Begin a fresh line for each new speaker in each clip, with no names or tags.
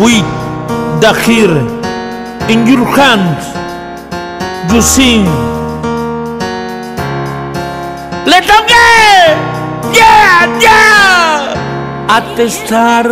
with the here in your hands. You sing. Them get! Yeah, yeah! At the star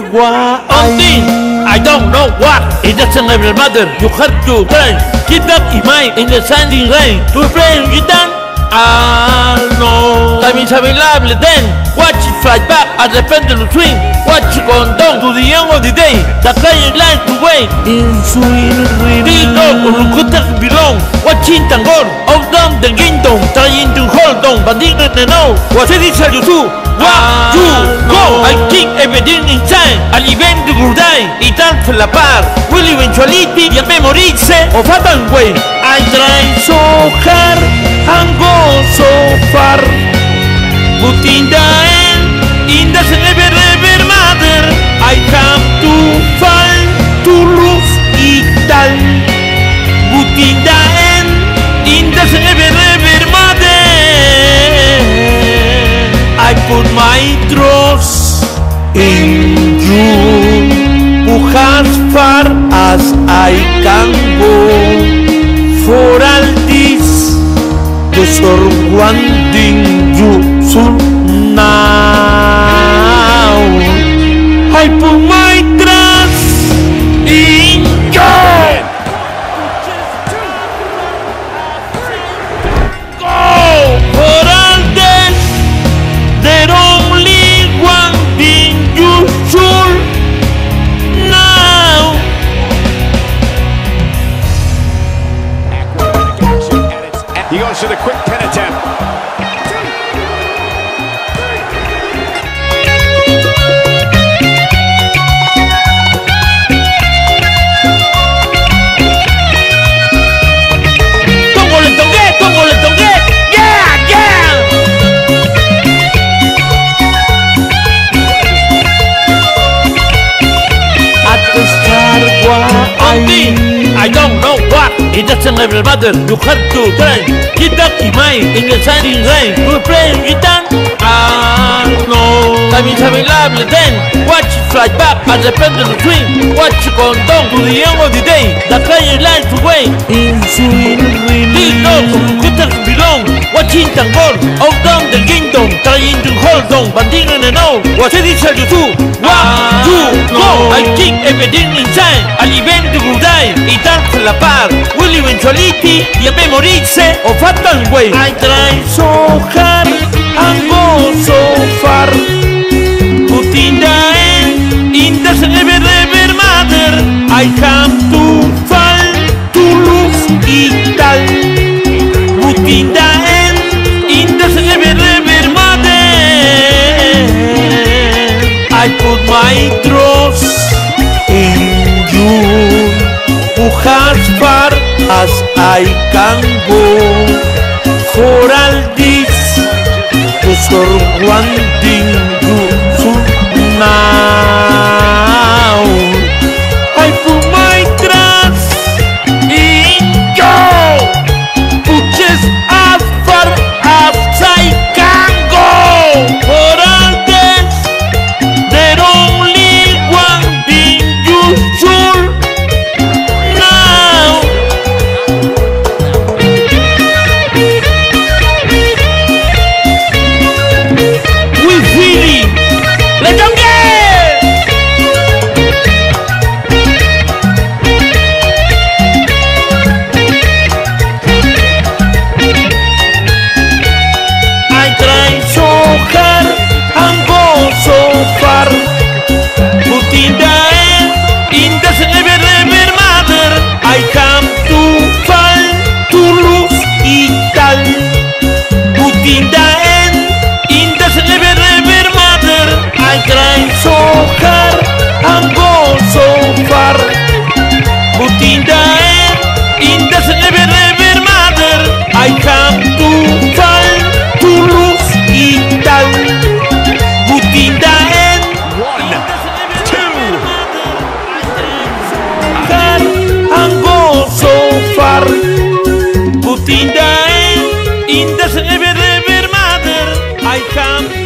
thing, I don't know what. It doesn't ever matter. You have to try. Keep up in mind in the standing rain. To play guitar. Ah, no. Time is available then. Watch it fly back at the swing. Watch it go down to the end of the day. The client line to wait. In swing Dito, ulukutak belong. Watching tangor. Out down the kingdom. Trying to hold on. But didn't know. What it is you do. One, two, go. I think everything inside. Al evento gurdai. Y tal la par. Will eventuality. Y a memorize. Of a way. I try so hard and go so far. But in I come to fall, to lose it all. But in the the never ever matter. I put my trust in you. Who as far as I can go for all this for one thing you should now I put my trust in you Go for all this There only one thing you should know
He goes to the quick pin attempt.
What. It doesn't ever matter. You have to try. Keep that in mind in the shining rain. We're playing guitar. Ah, no. Time is available then. Watch it fly back at the pendulum swing. Watch it go down to the end of the day. The line to wait. In swing, Dito, kutak belong. Watching tangor. Out down the kingdom. Trying to hold on. But didn't know. What it is you do. One, two, go. I think everything inside. Al evento gurdai. Y tal la par. Y a memorize. O fatal way. I try so hard. And go far as for all this. Just for one thing in the end, in the never ever matter I come to